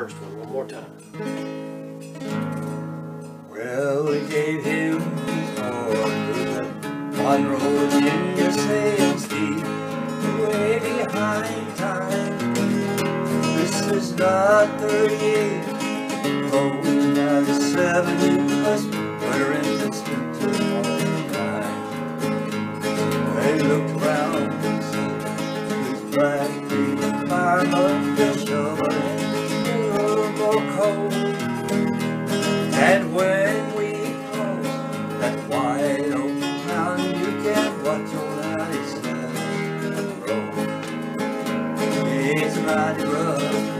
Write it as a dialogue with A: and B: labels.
A: First one, one more time.
B: Well, we gave him his order. One road in your sails deep, way behind time. This is not 38, oh, now the 70 plus we're insistent to all time. They looked who's Brad Green, fireman, the shovel, It's a rough road